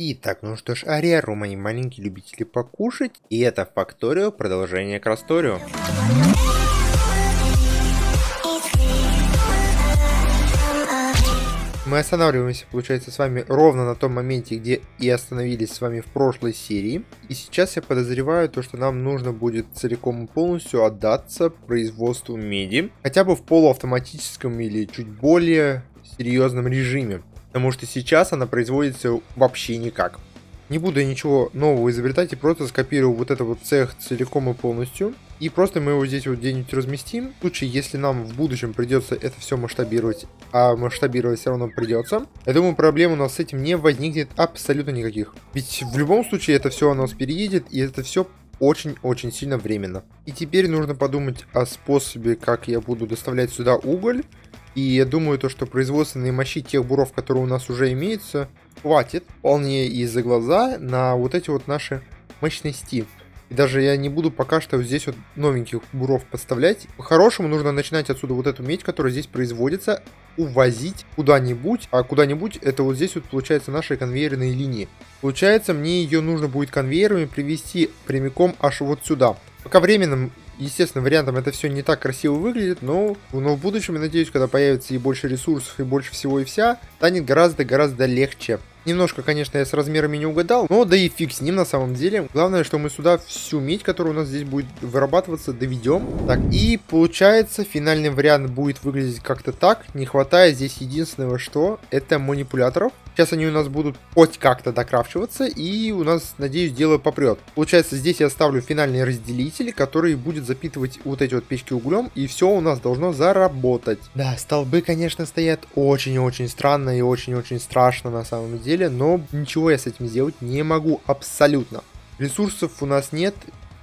Итак, ну что ж, Ариару, мои маленькие любители покушать, и это Факторио, продолжение к Расторио. Мы останавливаемся, получается, с вами ровно на том моменте, где и остановились с вами в прошлой серии. И сейчас я подозреваю то, что нам нужно будет целиком и полностью отдаться производству меди. Хотя бы в полуавтоматическом или чуть более серьезном режиме. Потому что сейчас она производится вообще никак. Не буду я ничего нового изобретать и просто скопирую вот этот вот цех целиком и полностью. И просто мы его здесь вот где-нибудь разместим. В случае, если нам в будущем придется это все масштабировать, а масштабировать все равно придется, я думаю, проблем у нас с этим не возникнет абсолютно никаких. Ведь в любом случае это все у нас переедет, и это все очень-очень сильно временно. И теперь нужно подумать о способе, как я буду доставлять сюда уголь. И я думаю, то, что производственные мощи тех буров, которые у нас уже имеются, хватит вполне из-за глаза на вот эти вот наши мощности. И даже я не буду пока что здесь вот новеньких буров подставлять. По-хорошему нужно начинать отсюда вот эту медь, которая здесь производится, увозить куда-нибудь. А куда-нибудь это вот здесь вот получается наши конвейерные линии. Получается мне ее нужно будет конвейерами привести прямиком аж вот сюда. Пока временным Естественно, вариантом это все не так красиво выглядит, но, но в будущем, я надеюсь, когда появится и больше ресурсов, и больше всего и вся, станет гораздо-гораздо легче. Немножко, конечно, я с размерами не угадал, но да и фиг с ним на самом деле. Главное, что мы сюда всю медь, которая у нас здесь будет вырабатываться, доведем. Так, и получается, финальный вариант будет выглядеть как-то так. Не хватает здесь единственного что, это манипуляторов. Сейчас они у нас будут хоть как-то докрафчиваться, и у нас, надеюсь, дело попрет. Получается, здесь я ставлю финальный разделитель, который будет запитывать вот эти вот печки углем, и все у нас должно заработать. Да, столбы, конечно, стоят очень-очень странно и очень-очень страшно на самом деле, но ничего я с этим сделать не могу абсолютно. Ресурсов у нас нет,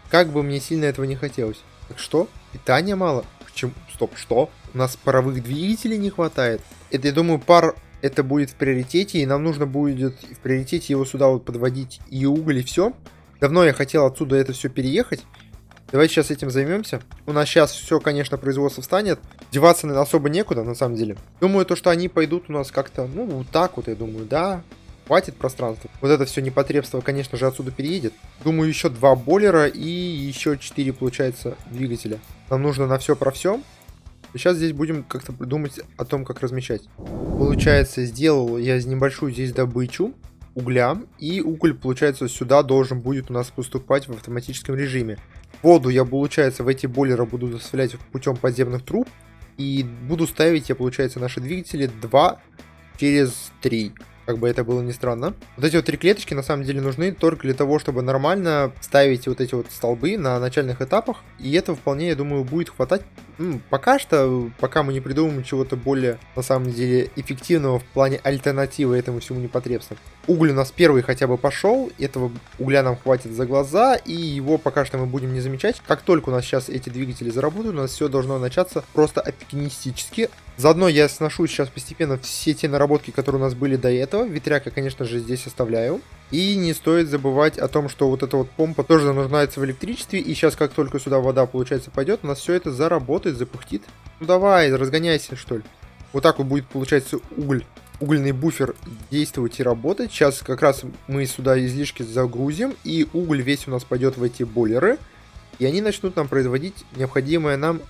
как бы мне сильно этого не хотелось. Так что? Питания мало? Почему? Стоп, что? У нас паровых двигателей не хватает. Это, я думаю, пар это будет в приоритете, и нам нужно будет в приоритете его сюда вот подводить и уголь, и все. Давно я хотел отсюда это все переехать. Давайте сейчас этим займемся. У нас сейчас все, конечно, производство встанет. Деваться особо некуда, на самом деле. Думаю, то, что они пойдут у нас как-то, ну, вот так вот, я думаю, да. Хватит пространства. Вот это все непотребство, конечно же, отсюда переедет. Думаю, еще два бойлера и еще четыре, получается, двигателя. Нам нужно на все про все. Сейчас здесь будем как-то думать о том, как размещать. Получается, сделал я небольшую здесь добычу угля, и уголь, получается, сюда должен будет у нас поступать в автоматическом режиме. Воду я, получается, в эти бойлеры буду доставлять путем подземных труб, и буду ставить я, получается, наши двигатели 2 через 3 как бы это было не странно. Вот эти вот три клеточки на самом деле нужны только для того, чтобы нормально ставить вот эти вот столбы на начальных этапах, и этого вполне, я думаю, будет хватать. Ну, пока что, пока мы не придумаем чего-то более, на самом деле, эффективного в плане альтернативы этому всему непотребству. Уголь у нас первый хотя бы пошел, этого угля нам хватит за глаза, и его пока что мы будем не замечать. Как только у нас сейчас эти двигатели заработают, у нас все должно начаться просто оптимистически. Заодно я сношу сейчас постепенно все те наработки, которые у нас были до этого. Ветряка, конечно же, здесь оставляю. И не стоит забывать о том, что вот эта вот помпа тоже нуждается в электричестве. И сейчас, как только сюда вода, получается, пойдет, у нас все это заработает, запухтит. Ну давай, разгоняйся, что ли. Вот так вот будет, получается, уголь угольный буфер действовать и работать. Сейчас как раз мы сюда излишки загрузим, и уголь весь у нас пойдет в эти бойлеры, и они начнут нам производить необходимую нам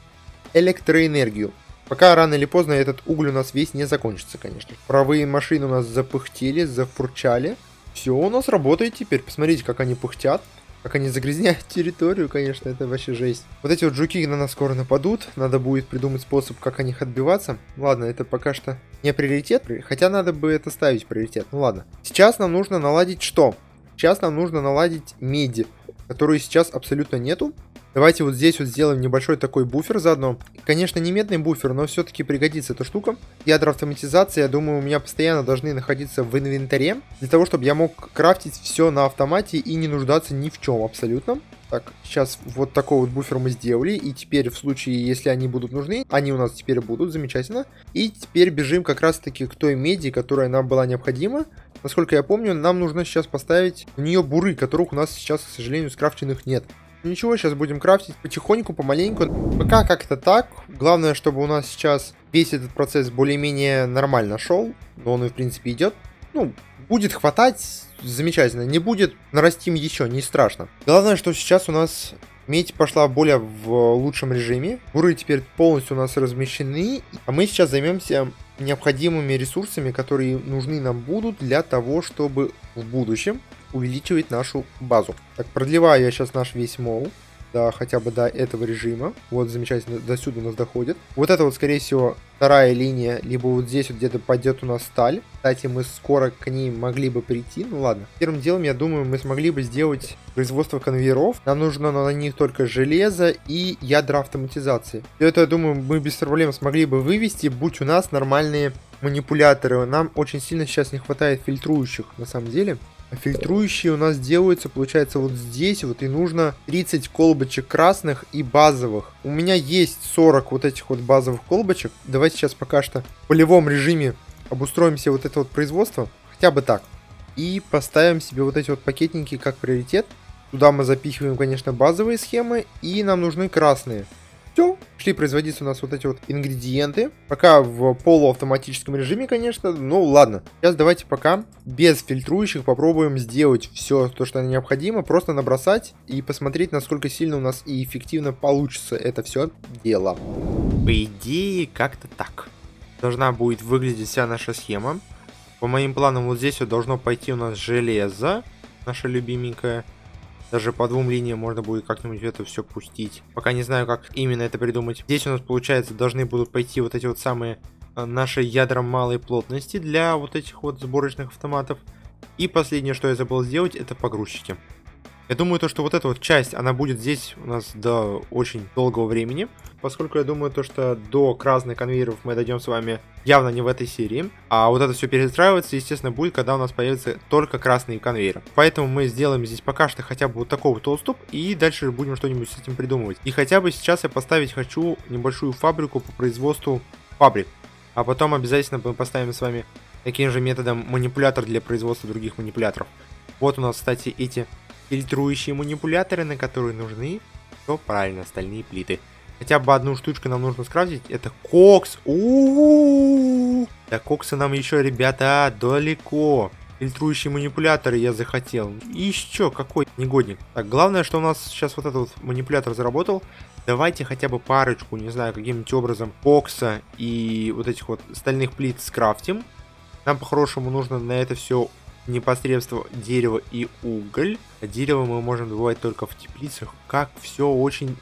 электроэнергию. Пока рано или поздно этот уголь у нас весь не закончится, конечно. Правые машины у нас запыхтели, зафурчали. Все у нас работает теперь. Посмотрите, как они пыхтят. Как они загрязняют территорию, конечно, это вообще жесть. Вот эти вот жуки на нас скоро нападут. Надо будет придумать способ, как от них отбиваться. Ладно, это пока что не приоритет. Хотя надо бы это ставить приоритет. Ну ладно. Сейчас нам нужно наладить что? Сейчас нам нужно наладить меди, которую сейчас абсолютно нету. Давайте вот здесь вот сделаем небольшой такой буфер заодно. Конечно, не медный буфер, но все-таки пригодится эта штука. Ядра автоматизации, я думаю, у меня постоянно должны находиться в инвентаре. Для того, чтобы я мог крафтить все на автомате и не нуждаться ни в чем абсолютно. Так, сейчас вот такой вот буфер мы сделали, и теперь в случае, если они будут нужны, они у нас теперь будут, замечательно. И теперь бежим как раз таки к той меди, которая нам была необходима. Насколько я помню, нам нужно сейчас поставить в нее буры, которых у нас сейчас, к сожалению, скрафченных нет. Ничего, сейчас будем крафтить потихоньку, помаленьку. Пока как-то так. Главное, чтобы у нас сейчас весь этот процесс более-менее нормально шел. Но он и в принципе идет. Ну, будет хватать замечательно. Не будет, нарастим еще, не страшно. Главное, что сейчас у нас медь пошла более в лучшем режиме. Буры теперь полностью у нас размещены. А мы сейчас займемся необходимыми ресурсами, которые нужны нам будут для того, чтобы в будущем увеличивать нашу базу. Так, продлеваю я сейчас наш весь мол до хотя бы до этого режима. Вот замечательно, до сюда у нас доходит. Вот это вот, скорее всего, вторая линия, либо вот здесь вот где-то пойдет у нас сталь. Кстати, мы скоро к ней могли бы прийти. Ну ладно. Первым делом, я думаю, мы смогли бы сделать производство конвейеров. Нам нужно на них только железо и ядра автоматизации. Все это, я думаю, мы без проблем смогли бы вывести, будь у нас нормальные манипуляторы. Нам очень сильно сейчас не хватает фильтрующих, на самом деле. Фильтрующие у нас делаются, получается, вот здесь вот и нужно 30 колбочек красных и базовых. У меня есть 40 вот этих вот базовых колбочек. Давайте сейчас пока что в полевом режиме обустроим себе вот это вот производство. Хотя бы так. И поставим себе вот эти вот пакетники как приоритет. Туда мы запихиваем, конечно, базовые схемы. И нам нужны красные. Все, шли производиться у нас вот эти вот ингредиенты. Пока в полуавтоматическом режиме, конечно. Ну ладно. Сейчас давайте пока без фильтрующих попробуем сделать все то, что необходимо. Просто набросать и посмотреть, насколько сильно у нас и эффективно получится это все дело. По идее, как-то так. Должна будет выглядеть вся наша схема. По моим планам, вот здесь вот должно пойти у нас железо. Наша любименькая. Даже по двум линиям можно будет как-нибудь это все пустить. Пока не знаю, как именно это придумать. Здесь у нас, получается, должны будут пойти вот эти вот самые э, наши ядра малой плотности для вот этих вот сборочных автоматов. И последнее, что я забыл сделать, это погрузчики. Я думаю, то, что вот эта вот часть, она будет здесь у нас до очень долгого времени, поскольку я думаю, то, что до красных конвейеров мы дойдем с вами явно не в этой серии, а вот это все перестраивается, естественно, будет, когда у нас появятся только красные конвейеры. Поэтому мы сделаем здесь пока что хотя бы вот такой вот толступ, и дальше будем что-нибудь с этим придумывать. И хотя бы сейчас я поставить хочу небольшую фабрику по производству фабрик, а потом обязательно мы поставим с вами таким же методом манипулятор для производства других манипуляторов. Вот у нас, кстати, эти фильтрующие манипуляторы, на которые нужны, то правильно, стальные плиты. Хотя бы одну штучку нам нужно скрафтить, это кокс. У -у -у! Да кокса нам еще, ребята, далеко. Фильтрующие манипуляторы я захотел. И еще какой негодник. Так, главное, что у нас сейчас вот этот вот манипулятор заработал. Давайте хотя бы парочку, не знаю, каким-нибудь образом кокса и вот этих вот стальных плит скрафтим. Нам по-хорошему нужно на это все непосредственно дерево и уголь. Дерево мы можем добывать только в теплицах. Как все очень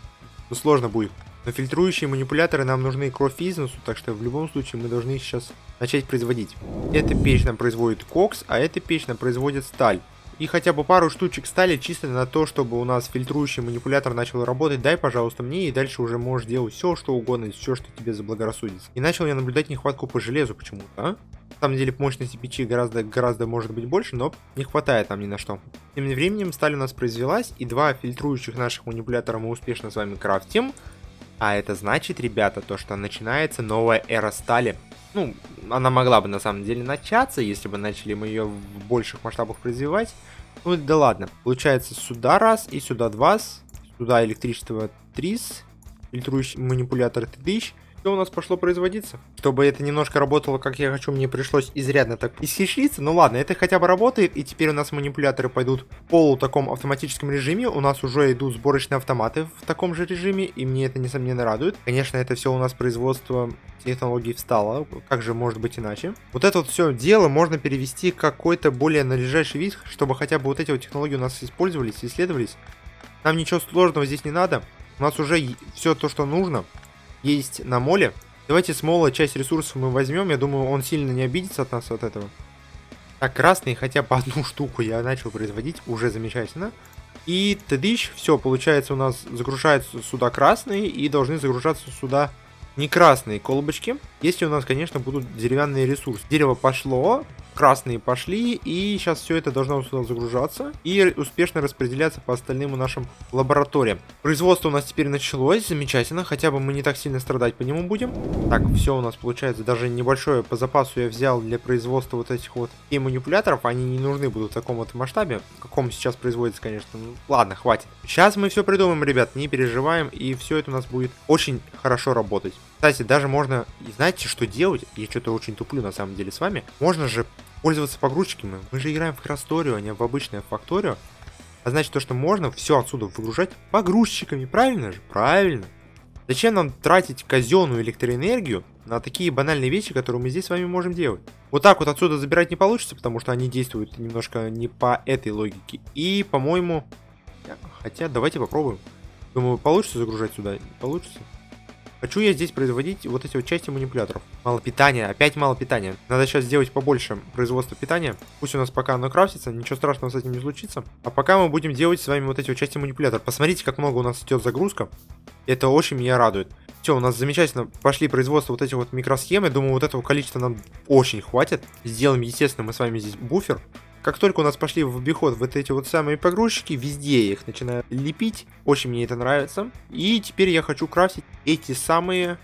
ну, сложно будет. Но фильтрующие манипуляторы нам нужны кровь бизнесу, так что в любом случае мы должны сейчас начать производить. Эта печь нам производит кокс, а эта печь нам производит сталь. И хотя бы пару штучек стали чисто на то, чтобы у нас фильтрующий манипулятор начал работать, дай, пожалуйста, мне, и дальше уже можешь делать все, что угодно, все, что тебе заблагорассудится. И начал я наблюдать нехватку по железу почему-то, а? На самом деле мощности печи гораздо, гораздо может быть больше, но не хватает нам ни на что. Тем временем сталь у нас произвелась, и два фильтрующих наших манипулятора мы успешно с вами крафтим. А это значит, ребята, то, что начинается новая эра стали. Ну, она могла бы на самом деле начаться, если бы начали мы ее в больших масштабах производить. Ну да ладно. Получается сюда раз и сюда два. Сюда электричество 3. Фильтрующий манипулятор 3000 все у нас пошло производиться. Чтобы это немножко работало, как я хочу, мне пришлось изрядно так исхитриться. Ну ладно, это хотя бы работает, и теперь у нас манипуляторы пойдут в полу таком автоматическом режиме. У нас уже идут сборочные автоматы в таком же режиме, и мне это несомненно радует. Конечно, это все у нас производство технологий встало, как же может быть иначе. Вот это вот все дело можно перевести какой-то более належащий вид, чтобы хотя бы вот эти вот технологии у нас использовались, исследовались. Нам ничего сложного здесь не надо. У нас уже все то, что нужно есть на моле. Давайте с мола часть ресурсов мы возьмем. Я думаю, он сильно не обидится от нас от этого. Так, красный хотя бы одну штуку я начал производить. Уже замечательно. И тыдыщ, все, получается у нас загружаются сюда красные и должны загружаться сюда не красные колбочки. Если у нас, конечно, будут деревянные ресурсы. Дерево пошло, красные пошли, и сейчас все это должно сюда загружаться и успешно распределяться по остальным нашим лабораториям. Производство у нас теперь началось, замечательно, хотя бы мы не так сильно страдать по нему будем. Так, все у нас получается, даже небольшое по запасу я взял для производства вот этих вот и манипуляторов, они не нужны будут в таком вот масштабе, в каком сейчас производится, конечно. Ну, ладно, хватит. Сейчас мы все придумаем, ребят, не переживаем, и все это у нас будет очень хорошо работать. Кстати, даже можно, знаете, что делать? Я что-то очень туплю на самом деле с вами. Можно же пользоваться погрузчиками. Мы же играем в Красторию, а не в обычную факторию. А значит, то, что можно все отсюда выгружать погрузчиками, правильно же? Правильно. Зачем нам тратить казенную электроэнергию на такие банальные вещи, которые мы здесь с вами можем делать? Вот так вот отсюда забирать не получится, потому что они действуют немножко не по этой логике. И, по-моему... Хотя, давайте попробуем. Думаю, получится загружать сюда? Получится. Хочу я здесь производить вот эти вот части манипуляторов. Мало питания, опять мало питания. Надо сейчас сделать побольше производства питания. Пусть у нас пока оно крафтится, ничего страшного с этим не случится. А пока мы будем делать с вами вот эти вот части манипуляторов. Посмотрите, как много у нас идет загрузка. Это очень меня радует. Все, у нас замечательно пошли производство вот этих вот микросхемы. Думаю, вот этого количества нам очень хватит. Сделаем, естественно, мы с вами здесь буфер. Как только у нас пошли в обиход вот эти вот самые погрузчики, везде я их начинаю лепить. Очень мне это нравится. И теперь я хочу крафтить эти самые...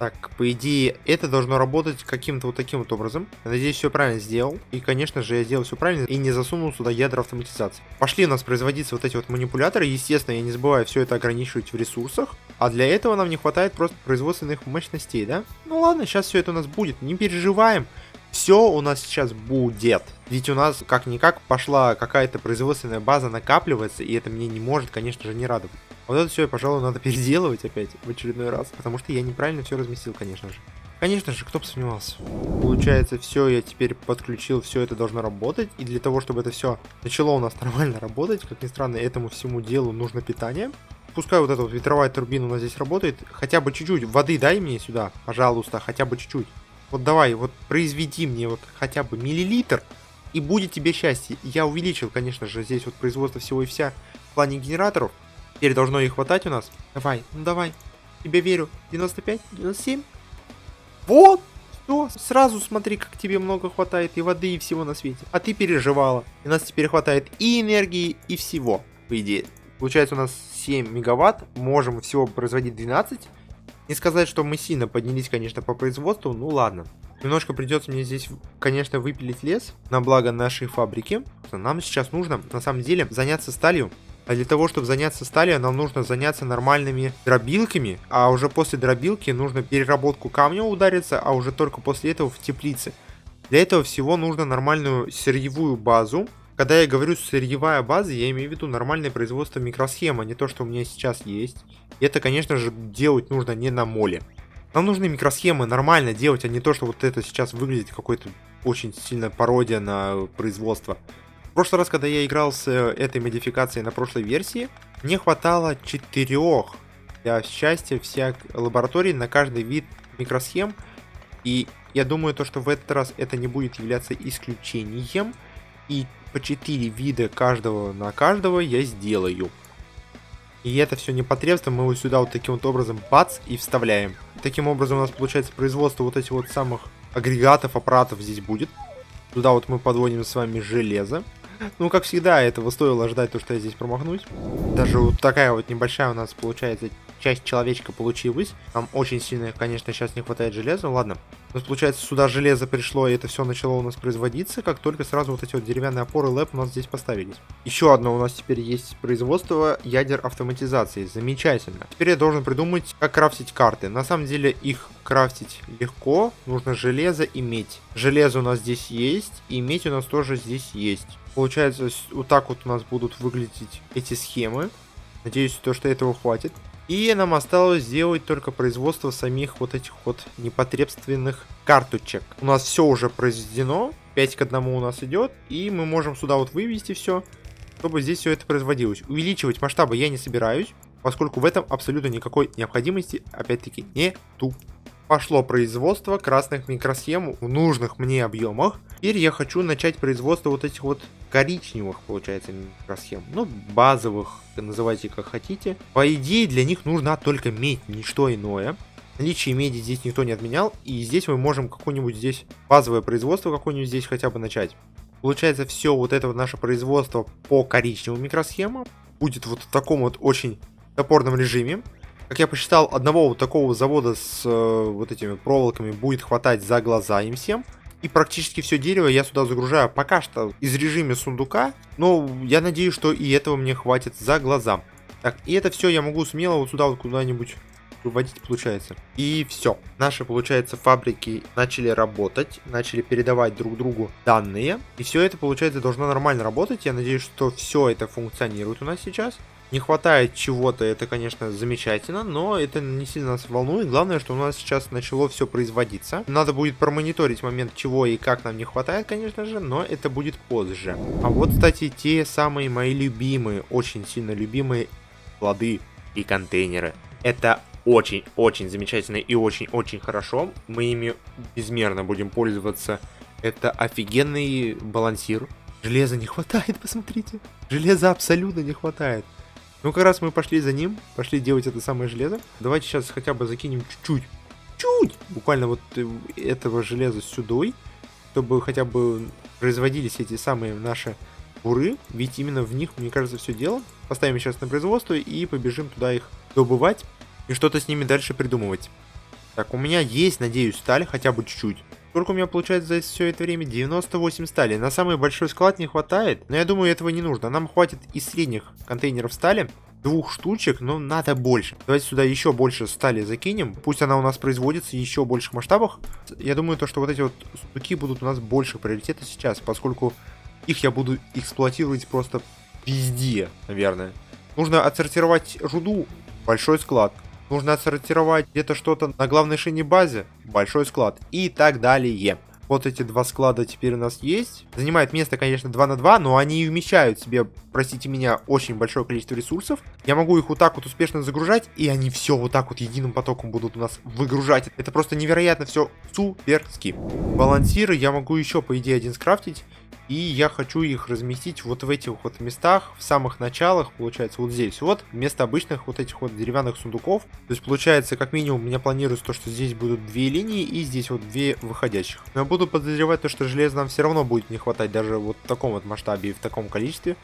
Так, по идее, это должно работать каким-то вот таким вот образом. Надеюсь, все правильно сделал. И, конечно же, я сделал все правильно и не засунул сюда ядра автоматизации. Пошли у нас производиться вот эти вот манипуляторы. Естественно, я не забываю все это ограничивать в ресурсах. А для этого нам не хватает просто производственных мощностей, да? Ну ладно, сейчас все это у нас будет. Не переживаем все у нас сейчас будет. Ведь у нас как-никак пошла какая-то производственная база накапливается, и это мне не может, конечно же, не радовать. Вот это все, пожалуй, надо переделывать опять в очередной раз, потому что я неправильно все разместил, конечно же. Конечно же, кто бы сомневался. Получается, все, я теперь подключил, все это должно работать. И для того, чтобы это все начало у нас нормально работать, как ни странно, этому всему делу нужно питание. Пускай вот эта вот ветровая турбина у нас здесь работает. Хотя бы чуть-чуть. Воды дай мне сюда, пожалуйста, хотя бы чуть-чуть. Вот давай, вот произведи мне вот хотя бы миллилитр, и будет тебе счастье. Я увеличил, конечно же, здесь вот производство всего и вся в плане генераторов. Теперь должно их хватать у нас. Давай, ну давай. Тебе верю. 95, 97. Вот! Все, сразу смотри, как тебе много хватает и воды, и всего на свете. А ты переживала. И нас теперь хватает и энергии, и всего, по идее. Получается у нас 7 мегаватт, можем всего производить 12. Не сказать, что мы сильно поднялись, конечно, по производству, ну ладно. Немножко придется мне здесь, конечно, выпилить лес на благо нашей фабрики. Нам сейчас нужно, на самом деле, заняться сталью. А для того, чтобы заняться сталью, нам нужно заняться нормальными дробилками, а уже после дробилки нужно переработку камня удариться, а уже только после этого в теплице. Для этого всего нужно нормальную сырьевую базу, когда я говорю сырьевая база, я имею в виду нормальное производство микросхем, а не то, что у меня сейчас есть. И это, конечно же, делать нужно не на моле. Нам нужны микросхемы нормально делать, а не то, что вот это сейчас выглядит какой-то очень сильно пародия на производство. В прошлый раз, когда я играл с э, этой модификацией на прошлой версии, мне хватало четырех для счастья всех лабораторий на каждый вид микросхем. И я думаю, то, что в этот раз это не будет являться исключением. И по 4 вида каждого на каждого я сделаю. И это все непотребство мы вот сюда вот таким вот образом бац и вставляем. Таким образом у нас получается производство вот этих вот самых агрегатов, аппаратов здесь будет. Туда вот мы подводим с вами железо. Ну, как всегда, этого стоило ждать, то, что я здесь промахнусь. Даже вот такая вот небольшая у нас получается часть человечка получилась. Нам очень сильно, конечно, сейчас не хватает железа. Ладно. У нас, получается, сюда железо пришло, и это все начало у нас производиться, как только сразу вот эти вот деревянные опоры лэп у нас здесь поставились. Еще одно у нас теперь есть производство ядер автоматизации. Замечательно. Теперь я должен придумать, как крафтить карты. На самом деле, их крафтить легко. Нужно железо и медь. Железо у нас здесь есть, и медь у нас тоже здесь есть. Получается, вот так вот у нас будут выглядеть эти схемы. Надеюсь, то, что этого хватит. И нам осталось сделать только производство самих вот этих вот непотребственных карточек. У нас все уже произведено, 5 к 1 у нас идет, и мы можем сюда вот вывести все, чтобы здесь все это производилось. Увеличивать масштабы я не собираюсь, поскольку в этом абсолютно никакой необходимости, опять-таки, нету пошло производство красных микросхем в нужных мне объемах. Теперь я хочу начать производство вот этих вот коричневых, получается, микросхем. Ну, базовых, называйте как хотите. По идее, для них нужна только медь, ничто иное. Наличие меди здесь никто не отменял. И здесь мы можем какое-нибудь здесь базовое производство какое-нибудь здесь хотя бы начать. Получается, все вот это вот наше производство по коричневым микросхемам будет вот в таком вот очень топорном режиме. Как я посчитал, одного вот такого завода с э, вот этими проволоками будет хватать за глаза им всем. И практически все дерево я сюда загружаю пока что из режима сундука. Но я надеюсь, что и этого мне хватит за глаза. Так, и это все я могу смело вот сюда вот куда-нибудь выводить получается. И все. Наши, получается, фабрики начали работать, начали передавать друг другу данные. И все это, получается, должно нормально работать. Я надеюсь, что все это функционирует у нас сейчас. Не хватает чего-то, это, конечно, замечательно, но это не сильно нас волнует. Главное, что у нас сейчас начало все производиться. Надо будет промониторить момент, чего и как нам не хватает, конечно же, но это будет позже. А вот, кстати, те самые мои любимые, очень сильно любимые плоды и контейнеры. Это очень-очень замечательно и очень-очень хорошо. Мы ими безмерно будем пользоваться. Это офигенный балансир. Железа не хватает, посмотрите. Железа абсолютно не хватает. Ну, как раз мы пошли за ним, пошли делать это самое железо. Давайте сейчас хотя бы закинем чуть-чуть, чуть, буквально вот э, этого железа сюда, чтобы хотя бы производились эти самые наши буры, ведь именно в них, мне кажется, все дело. Поставим сейчас на производство и побежим туда их добывать и что-то с ними дальше придумывать. Так, у меня есть, надеюсь, сталь, хотя бы чуть-чуть. Сколько у меня получается за все это время? 98 стали. На самый большой склад не хватает, но я думаю, этого не нужно. Нам хватит из средних контейнеров стали, двух штучек, но надо больше. Давайте сюда еще больше стали закинем. Пусть она у нас производится в еще больших масштабах. Я думаю, то, что вот эти вот сундуки будут у нас больше приоритета сейчас, поскольку их я буду эксплуатировать просто везде, наверное. Нужно отсортировать руду, большой склад. Нужно отсортировать где-то что-то на главной шине базе, большой склад и так далее. Вот эти два склада теперь у нас есть. Занимает место, конечно, 2 на 2, но они вмещают в себе, простите меня, очень большое количество ресурсов. Я могу их вот так вот успешно загружать, и они все вот так вот единым потоком будут у нас выгружать. Это просто невероятно все суперски. Балансиры я могу еще, по идее, один скрафтить. И я хочу их разместить вот в этих вот местах, в самых началах, получается, вот здесь. Вот, вместо обычных вот этих вот деревянных сундуков. То есть, получается, как минимум, у меня планируется то, что здесь будут две линии и здесь вот две выходящих. Но я буду подозревать то, что железа нам все равно будет не хватать даже вот в таком вот масштабе и в таком количестве.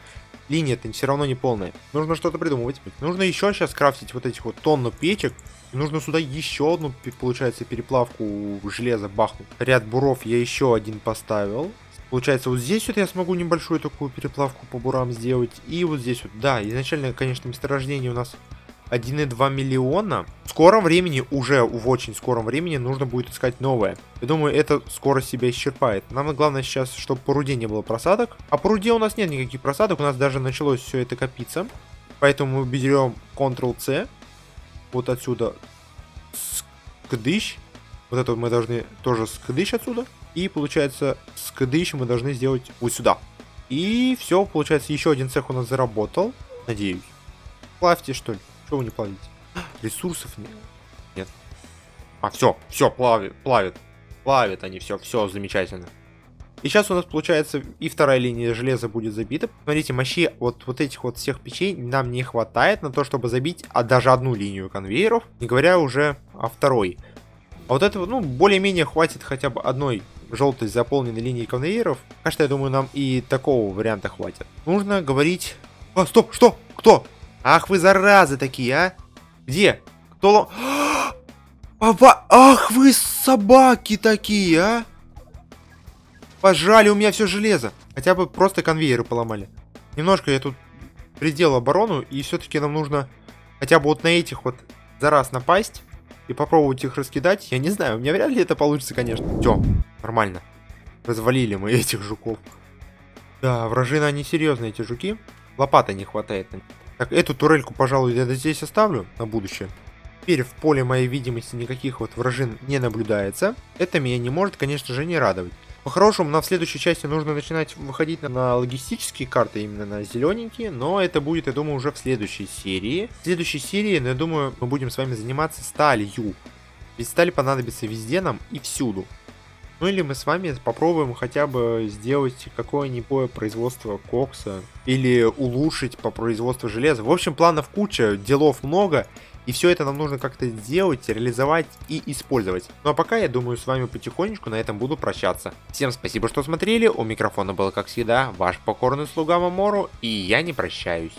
Линия это все равно не полная. Нужно что-то придумывать. Нужно еще сейчас крафтить вот этих вот тонну печек. нужно сюда еще одну, получается, переплавку железа бахнуть. Ряд буров я еще один поставил. Получается, вот здесь вот я смогу небольшую такую переплавку по бурам сделать. И вот здесь вот, да, изначально, конечно, месторождение у нас 1,2 миллиона. В скором времени, уже в очень скором времени, нужно будет искать новое. Я думаю, это скоро себя исчерпает. Нам главное сейчас, чтобы по руде не было просадок. А по руде у нас нет никаких просадок, у нас даже началось все это копиться. Поэтому мы берем Ctrl-C. Вот отсюда скдыщ. Вот это мы должны тоже скдыщ отсюда. И получается, с КД мы должны сделать вот сюда. И все, получается, еще один цех у нас заработал. Надеюсь. Плавьте, что ли? Чего вы не плавите? Ресурсов нет. Нет. А, все, все, плавит, плавит. Плавят они, все, все замечательно. И сейчас у нас получается и вторая линия железа будет забита. Смотрите, мощи вот, вот этих вот всех печей нам не хватает на то, чтобы забить а даже одну линию конвейеров, не говоря уже о второй. А вот этого, ну, более-менее хватит хотя бы одной желтой заполненной линии конвейеров. Конечно, я думаю, нам и такого варианта хватит. Нужно говорить... А, стоп, что? Кто? Ах вы заразы такие, а? Где? Кто лом... Папа, ах вы собаки такие, а? Пожали у меня все железо. Хотя бы просто конвейеры поломали. Немножко я тут предел оборону, и все-таки нам нужно хотя бы вот на этих вот за раз напасть и попробовать их раскидать. Я не знаю, у меня вряд ли это получится, конечно. Все, нормально. Развалили мы этих жуков. Да, вражины они серьезные, эти жуки. Лопаты не хватает. Так, эту турельку, пожалуй, я здесь оставлю на будущее. Теперь в поле моей видимости никаких вот вражин не наблюдается. Это меня не может, конечно же, не радовать. По-хорошему, нам в следующей части нужно начинать выходить на, на логистические карты, именно на зелененькие, но это будет, я думаю, уже в следующей серии. В следующей серии, ну, я думаю, мы будем с вами заниматься сталью. Ведь сталь понадобится везде нам и всюду. Ну или мы с вами попробуем хотя бы сделать какое-нибудь производство кокса или улучшить по производству железа. В общем, планов куча, делов много, и все это нам нужно как-то сделать, реализовать и использовать. Ну а пока, я думаю, с вами потихонечку на этом буду прощаться. Всем спасибо, что смотрели, у микрофона был, как всегда, ваш покорный слуга Мамору, и я не прощаюсь.